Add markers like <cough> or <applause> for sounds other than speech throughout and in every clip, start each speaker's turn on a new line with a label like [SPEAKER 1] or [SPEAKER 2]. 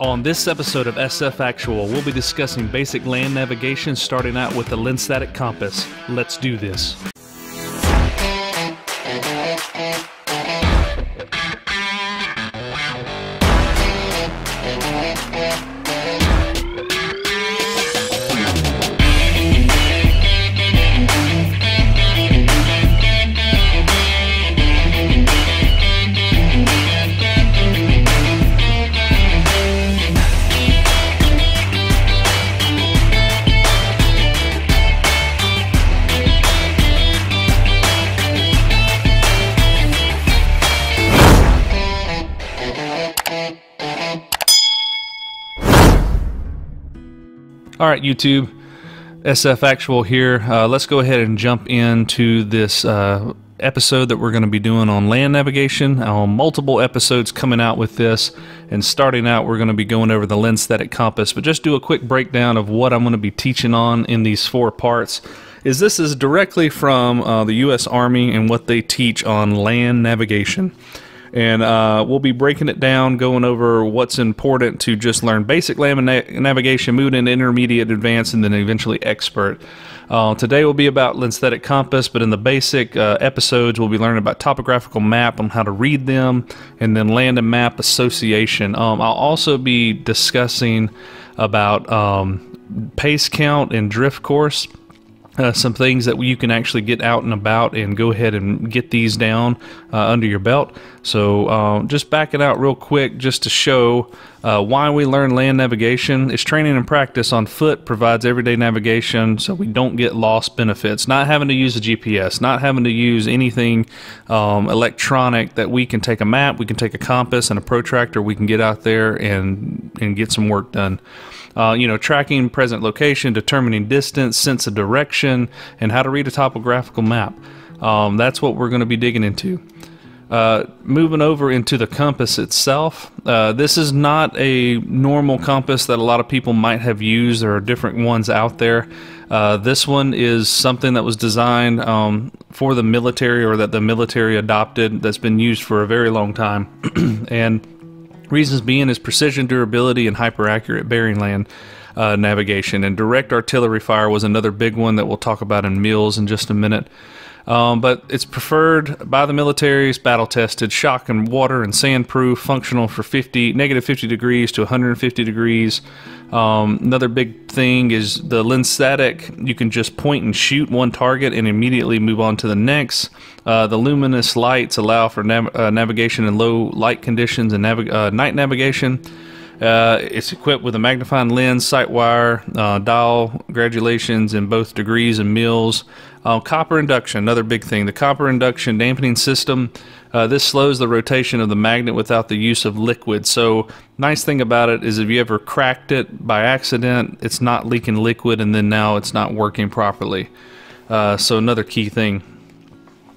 [SPEAKER 1] On this episode of SF Actual, we'll be discussing basic land navigation starting out with the Lensatic compass. Let's do this. All right, YouTube, SF Actual here. Uh, let's go ahead and jump into this uh, episode that we're going to be doing on land navigation. Uh, multiple episodes coming out with this, and starting out, we're going to be going over the Lensatic compass. But just do a quick breakdown of what I'm going to be teaching on in these four parts. Is this is directly from uh, the U.S. Army and what they teach on land navigation and uh, we'll be breaking it down, going over what's important to just learn basic land na- navigation, move into intermediate, advanced, and then eventually expert. Uh, today will be about Lensatic compass, but in the basic uh, episodes, we'll be learning about topographical map on how to read them, and then land and map association. Um, I'll also be discussing about um, pace count and drift course uh, some things that you can actually get out and about and go ahead and get these down uh, under your belt. So uh, just backing out real quick just to show uh, why we learn land navigation is training and practice on foot provides everyday navigation so we don't get lost benefits. Not having to use a GPS, not having to use anything um, electronic that we can take a map, we can take a compass and a protractor, we can get out there and, and get some work done. Uh, you know, tracking present location, determining distance, sense of direction, and how to read a topographical map. Um, that's what we're going to be digging into. Uh, moving over into the compass itself, uh, this is not a normal compass that a lot of people might have used. There are different ones out there. Uh, this one is something that was designed um, for the military or that the military adopted that's been used for a very long time. <clears throat> and Reasons being is precision, durability, and hyper accurate bearing land uh, navigation. And direct artillery fire was another big one that we'll talk about in mils in just a minute. Um, but it's preferred by the militaries, battle tested, shock and water and sand proof, functional for 50, negative 50 degrees to 150 degrees. Um, another big thing is the Lensatic. You can just point and shoot one target and immediately move on to the next. Uh, the luminous lights allow for nav uh, navigation in low light conditions and nav uh, night navigation. Uh, it's equipped with a magnifying lens, sight wire, uh, dial graduations in both degrees and mils. Uh, copper induction, another big thing. The copper induction dampening system. Uh, this slows the rotation of the magnet without the use of liquid. So, nice thing about it is if you ever cracked it by accident, it's not leaking liquid, and then now it's not working properly. Uh, so, another key thing.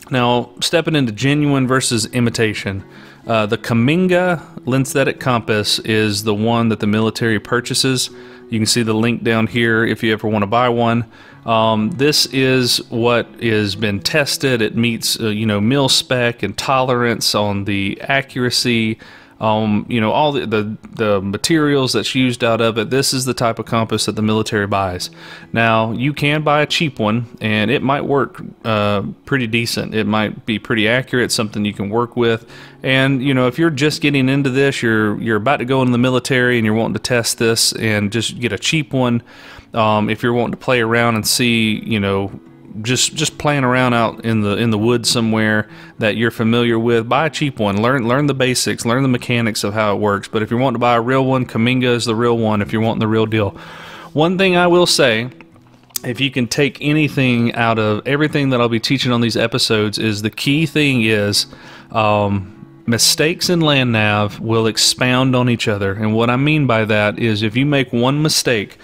[SPEAKER 1] Now, stepping into genuine versus imitation. Uh, the Cammenga Lensatic compass is the one that the military purchases. You can see the link down here if you ever want to buy one. Um, this is what has been tested. It meets, uh, you know, mil spec and tolerance on the accuracy um, you know, all the, the, the materials that's used out of it. This is the type of compass that the military buys. Now, you can buy a cheap one, and it might work uh, pretty decent. It might be pretty accurate, something you can work with. And you know, if you're just getting into this, you're you're about to go into the military, and you're wanting to test this, and just get a cheap one. Um, if you're wanting to play around and see, you know, just just playing around out in the in the woods somewhere that you're familiar with, buy a cheap one. Learn learn the basics, learn the mechanics of how it works. But if you're wanting to buy a real one, Cammenga is the real one. If you're wanting the real deal, one thing I will say. If you can take anything out of everything that I'll be teaching on these episodes, is the key thing is um, mistakes in land nav will expound on each other. And what I mean by that is if you make one mistake,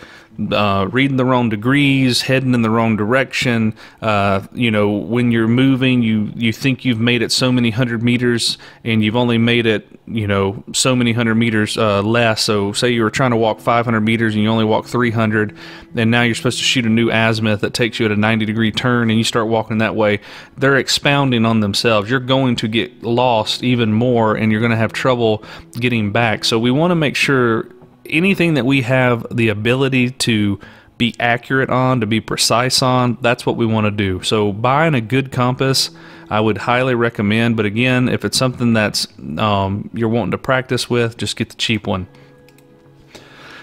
[SPEAKER 1] uh, reading the wrong degrees, heading in the wrong direction. Uh, you know, when you're moving, you you think you've made it so many hundred meters, and you've only made it, you know, so many hundred meters uh, less. So, say you were trying to walk 500 meters and you only walk 300, and now you're supposed to shoot a new azimuth that takes you at a 90 degree turn, and you start walking that way. They're expounding on themselves. You're going to get lost even more, and you're going to have trouble getting back. So, we want to make sure anything that we have the ability to be accurate on, to be precise on, that's what we want to do. So buying a good compass, I would highly recommend. But again, if it's something that's um, you're wanting to practice with, just get the cheap one.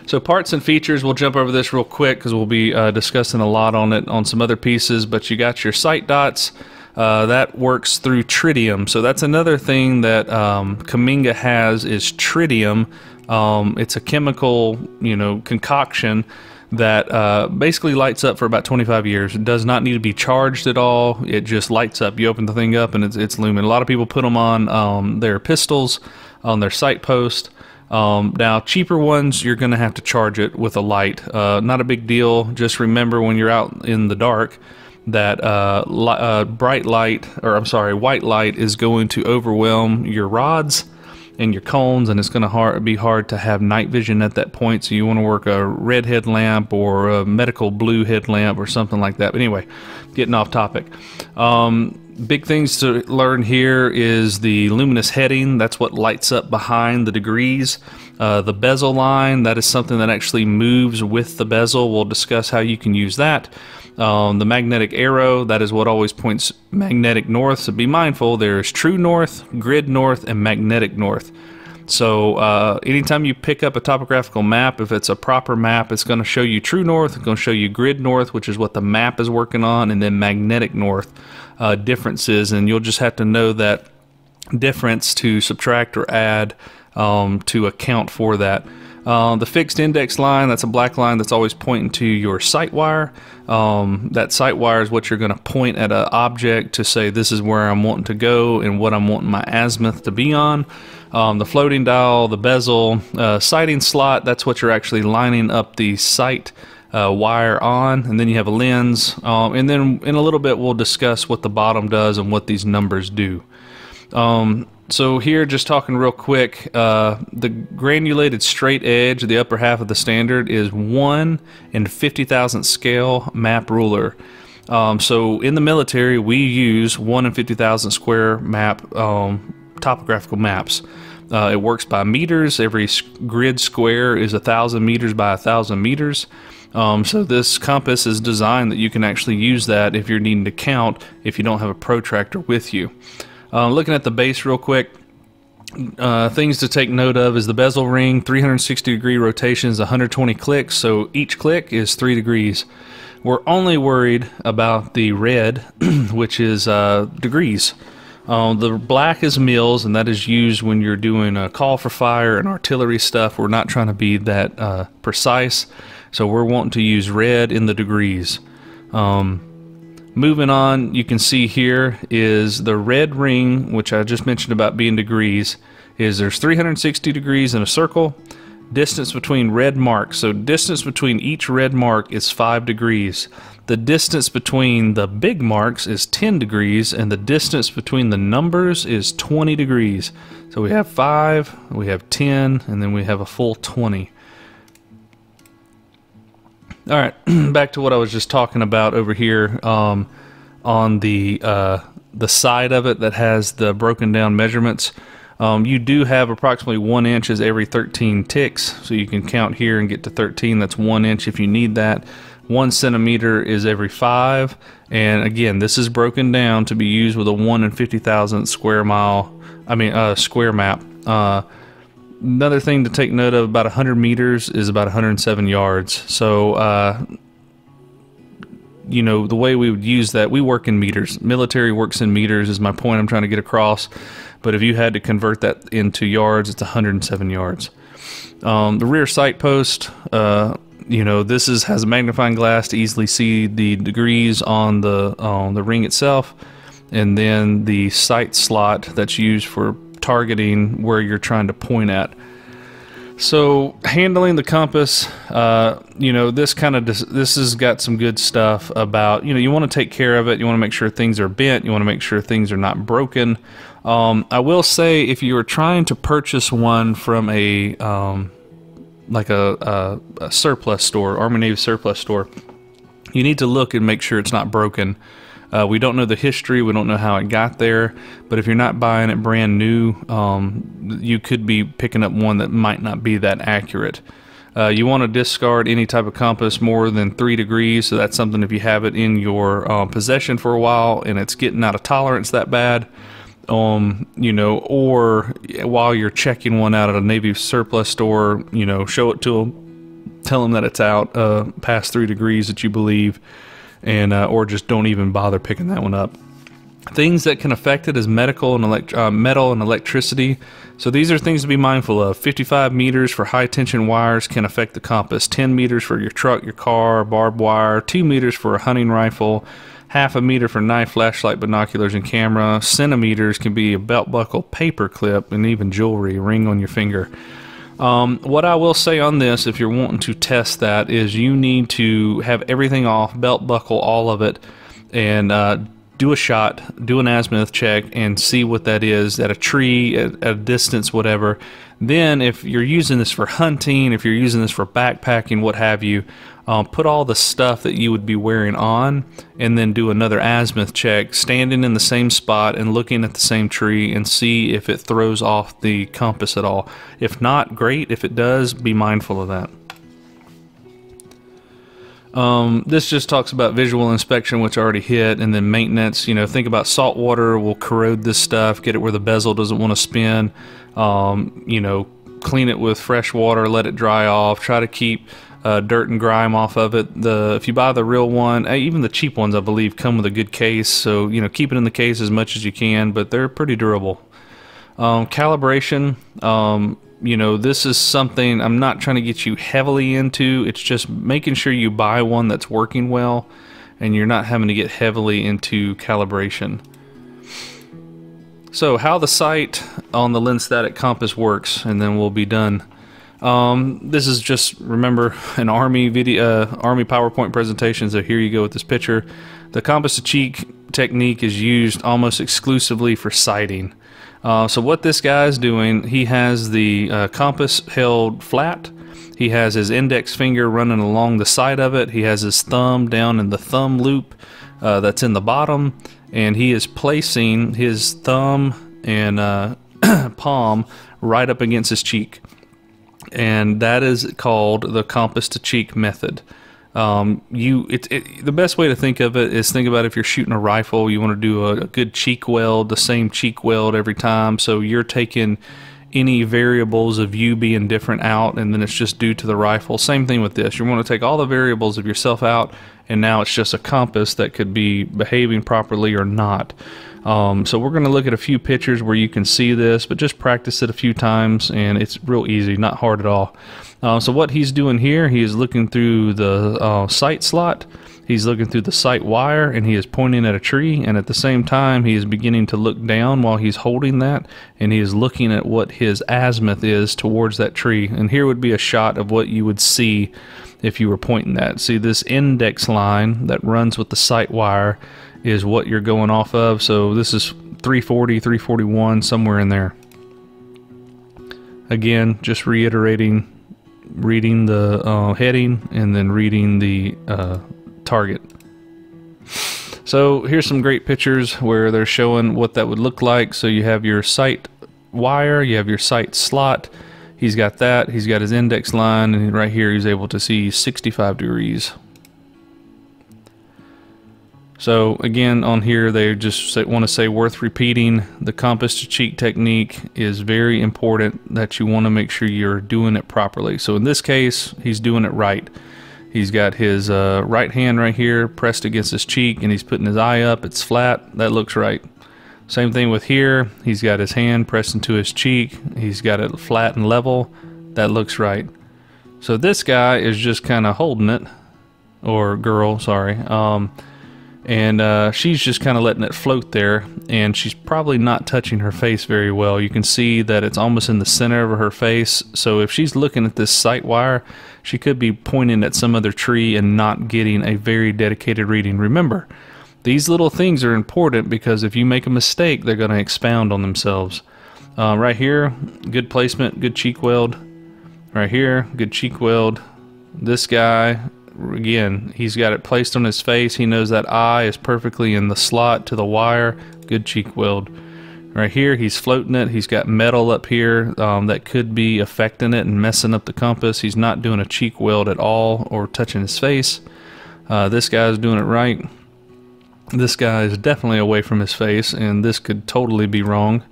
[SPEAKER 1] So parts and features, we'll jump over this real quick because we'll be uh, discussing a lot on it on some other pieces. But you got your sight dots. Uh, that works through tritium. So that's another thing that um, Cammenga has is tritium. Um, it's a chemical, you know, concoction that uh, basically lights up for about 25 years. It does not need to be charged at all. It just lights up. You open the thing up and it's, it's lumen. A lot of people put them on um, their pistols, on their sight post. Um, now, cheaper ones, you're going to have to charge it with a light. Uh, not a big deal. Just remember when you're out in the dark that uh, li uh, bright light, or I'm sorry, white light is going to overwhelm your rods and your cones, and it's going to be hard to have night vision at that point. So you want to work a red headlamp or a medical blue headlamp or something like that. But anyway, getting off topic. Um, big things to learn here is the luminous heading. That's what lights up behind the degrees. Uh, the bezel line, that is something that actually moves with the bezel. We'll discuss how you can use that. Um, the magnetic arrow, that is what always points magnetic north. So be mindful, there's true north, grid north, and magnetic north. So uh, anytime you pick up a topographical map, if it's a proper map, it's going to show you true north, it's going to show you grid north, which is what the map is working on, and then magnetic north uh, differences. And you'll just have to know that difference to subtract or add um, to account for that. Uh, the fixed index line, that's a black line that's always pointing to your sight wire. Um, that sight wire is what you're going to point at an object to say this is where I'm wanting to go and what I'm wanting my azimuth to be on. Um, the floating dial, the bezel, uh, sighting slot, that's what you're actually lining up the sight uh, wire on. And then you have a lens. Um, and then in a little bit, we'll discuss what the bottom does and what these numbers do. Um, so here, just talking real quick, uh, the granulated straight edge, the upper half of the standard, is 1 in 50,000 scale map ruler. Um, so in the military, we use 1 in 50,000 square map um, topographical maps. Uh, it works by meters. Every grid square is a thousand meters by a thousand meters. Um, so this compass is designed that you can actually use that if you're needing to count if you don't have a protractor with you. Uh, looking at the base real quick, uh, things to take note of is the bezel ring, 360 degree rotations, 120 clicks, so each click is 3 degrees. We're only worried about the red, <clears throat> which is uh, degrees. Uh, the black is mils, and that is used when you're doing a call for fire and artillery stuff. We're not trying to be that uh, precise, so we're wanting to use red in the degrees. Um, Moving on, you can see here is the red ring, which I just mentioned about being degrees, is there's 360 degrees in a circle, distance between red marks. So distance between each red mark is 5 degrees. The distance between the big marks is 10 degrees, and the distance between the numbers is 20 degrees. So we have 5, we have 10, and then we have a full 20. All right, <clears throat> back to what I was just talking about over here um, on the uh, the side of it that has the broken down measurements. Um, you do have approximately one inches every 13 ticks, so you can count here and get to 13. That's one inch if you need that. One centimeter is every five, and again, this is broken down to be used with a one in 50,000 square mile. I mean, uh, square map. Uh, Another thing to take note of about 100 meters is about 107 yards. So, uh, you know, the way we would use that, we work in meters. Military works in meters, is my point I'm trying to get across. But if you had to convert that into yards, it's 107 yards. Um, the rear sight post, uh, you know, this is has a magnifying glass to easily see the degrees on the on the ring itself, and then the sight slot that's used for targeting where you're trying to point at. So handling the compass, uh, you know, this kind of this has got some good stuff about you know you want to take care of it. You want to make sure things are bent. You want to make sure things are not broken. Um, I will say if you are trying to purchase one from a um, like a, a, a surplus store, Army Navy surplus store, you need to look and make sure it's not broken. Uh, we don't know the history, we don't know how it got there, but if you're not buying it brand new, um, you could be picking up one that might not be that accurate. Uh, you want to discard any type of compass more than three degrees. So that's something if you have it in your um, possession for a while and it's getting out of tolerance that bad, um, you know, or while you're checking one out at a Navy surplus store, you know, show it to them, tell them that it's out uh, past three degrees that you believe, and uh, or just don't even bother picking that one up. Things that can affect it is medical and elect- uh, metal and electricity. So these are things to be mindful of. 55 meters for high tension wires can affect the compass. 10 meters for your truck, your car, barbed wire. 2 meters for a hunting rifle. Half a meter for knife, flashlight, binoculars, and camera. Centimeters can be a belt buckle, paper clip, and even jewelry, ring on your finger. Um, what I will say on this, if you're wanting to test that, is you need to have everything off, belt buckle, all of it, and uh, do a shot, do an azimuth check, and see what that is at a tree, at, at, a distance, whatever. Then, if you're using this for hunting, if you're using this for backpacking, what have you, um, put all the stuff that you would be wearing on, and then do another azimuth check, standing in the same spot and looking at the same tree, and see if it throws off the compass at all. If not, great. If it does, be mindful of that. Um, this just talks about visual inspection, which I already hit, and then maintenance. You know, think about salt water will corrode this stuff, get it where the bezel doesn't want to spin. Um, you know, clean it with fresh water, let it dry off. Try to keep uh, dirt and grime off of it. The if you buy the real one, eh, even the cheap ones, I believe, come with a good case. So you know, keep it in the case as much as you can, but they're pretty durable. Um, calibration. Um, you know, this is something I'm not trying to get you heavily into. It's just making sure you buy one that's working well and you're not having to get heavily into calibration. So, how the sight on the Lensatic compass works, and then we'll be done. Um, this is just remember an army video, uh, army PowerPoint presentation. So here you go with this picture. The compass to cheek technique is used almost exclusively for sighting. Uh, so what this guy is doing, he has the uh, compass held flat. He has his index finger running along the side of it. He has his thumb down in the thumb loop uh, that's in the bottom, and he is placing his thumb and uh, <clears throat> palm right up against his cheek. And that is called the compass to cheek method. Um, you, it, it, the best way to think of it is think about if you're shooting a rifle, you want to do a, a good cheek weld, the same cheek weld every time. So you're taking any variables of you being different out, and then it's just due to the rifle. Same thing with this. You want to take all the variables of yourself out, and now it's just a compass that could be behaving properly or not. Um, so we're going to look at a few pictures where you can see this, but just practice it a few times, and it's real easy, not hard at all. Uh, so what he's doing here, he is looking through the uh, sight slot, he's looking through the sight wire, and he is pointing at a tree, and at the same time, he is beginning to look down while he's holding that, and he is looking at what his azimuth is towards that tree. And here would be a shot of what you would see if you were pointing that. See this index line that runs with the sight wire is what you're going off of. So this is 340, 341, somewhere in there. Again, just reiterating reading the uh, heading and then reading the uh, target. So here's some great pictures where they're showing what that would look like. So you have your sight wire, you have your sight slot. He's got that. He's got his index line, and right here he's able to see 65 degrees. So again, on here they just want to say worth repeating. The compass to cheek technique is very important that you want to make sure you're doing it properly. So in this case, he's doing it right. He's got his uh, right hand right here pressed against his cheek and he's putting his eye up. It's flat. That looks right. Same thing with here. He's got his hand pressed into his cheek. He's got it flat and level. That looks right. So this guy is just kind of holding it, or girl, sorry. Um, and uh, she's just kind of letting it float there and she's probably not touching her face very well. You can see that it's almost in the center of her face so if she's looking at this sight wire she could be pointing at some other tree and not getting a very dedicated reading. Remember these little things are important because if you make a mistake they're going to expound on themselves. Uh, right here good placement good cheek weld. Right here good cheek weld. This guy again, he's got it placed on his face. He knows that eye is perfectly in the slot to the wire. Good cheek weld. Right here, he's floating it. He's got metal up here um, that could be affecting it and messing up the compass. He's not doing a cheek weld at all or touching his face. Uh, this guy's doing it right. This guy is definitely away from his face, and this could totally be wrong.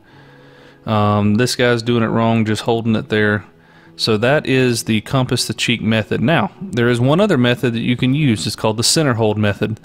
[SPEAKER 1] Um, this guy's doing it wrong, just holding it there. So that is the compass the cheek method. Now, there is one other method that you can use. It's called the center hold method.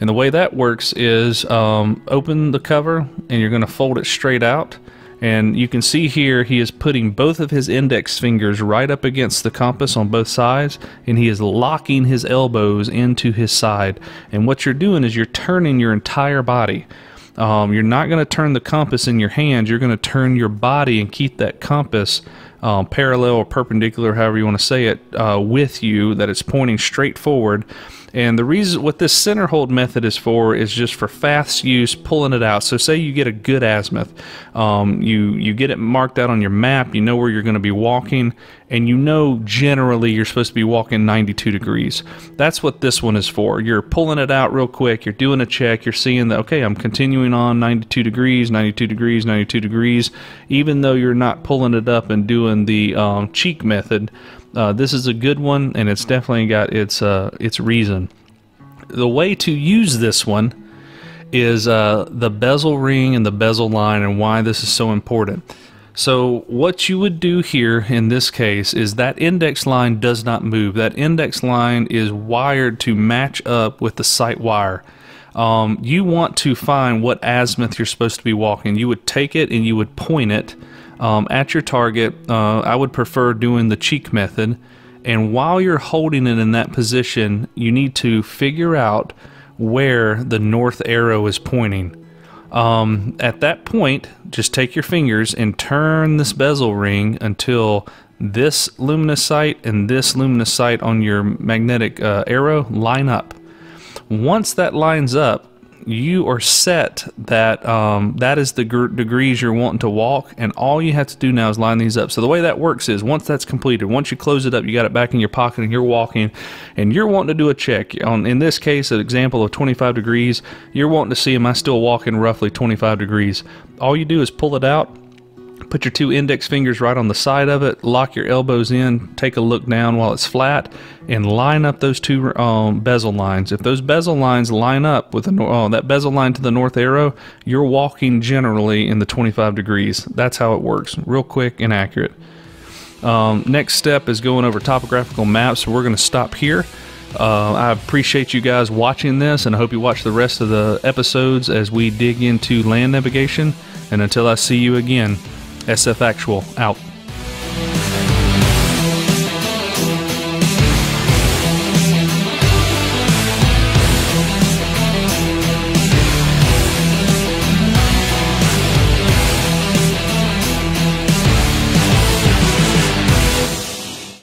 [SPEAKER 1] And the way that works is um, open the cover and you're going to fold it straight out. And you can see here he is putting both of his index fingers right up against the compass on both sides and he is locking his elbows into his side. And what you're doing is you're turning your entire body. Um, you're not going to turn the compass in your hand. You're going to turn your body and keep that compass um, parallel or perpendicular, however you want to say it, uh, with you, that it's pointing straight forward. And the reason what this center hold method is for is just for fast use, pulling it out. So say you get a good azimuth, um, you you get it marked out on your map, you know where you're going to be walking, and you know generally you're supposed to be walking 92 degrees. That's what this one is for. You're pulling it out real quick, you're doing a check, you're seeing that, okay, I'm continuing on 92 degrees, 92 degrees, 92 degrees, even though you're not pulling it up and doing the um, cheek method. Uh, this is a good one, and it's definitely got its uh, its reason. The way to use this one is uh, the bezel ring and the bezel line, and why this is so important. So what you would do here in this case is that index line does not move. That index line is wired to match up with the sight wire. Um, you want to find what azimuth you're supposed to be walking. You would take it and you would point it um, at your target. Uh, I would prefer doing the cheek method. And while you're holding it in that position, you need to figure out where the north arrow is pointing. Um, at that point, just take your fingers and turn this bezel ring until this luminous sight and this luminous sight on your magnetic uh, arrow line up. Once that lines up, you are set that um, that is the degrees you're wanting to walk and all you have to do now is line these up. So the way that works is once that's completed once you close it up you got it back in your pocket and you're walking and you're wanting to do a check. On in this case an example of 25 degrees you're wanting to see am I still walking roughly 25 degrees? All you do is pull it out Put your two index fingers right on the side of it, lock your elbows in, take a look down while it's flat, and line up those two um, bezel lines. If those bezel lines line up with the, oh, that bezel line to the north arrow, you're walking generally in the 25 degrees. That's how it works, real quick and accurate. Um, next step is going over topographical maps. We're going to stop here. Uh, I appreciate you guys watching this, and I hope you watch the rest of the episodes as we dig into land navigation. And until I see you again, SF Actual out.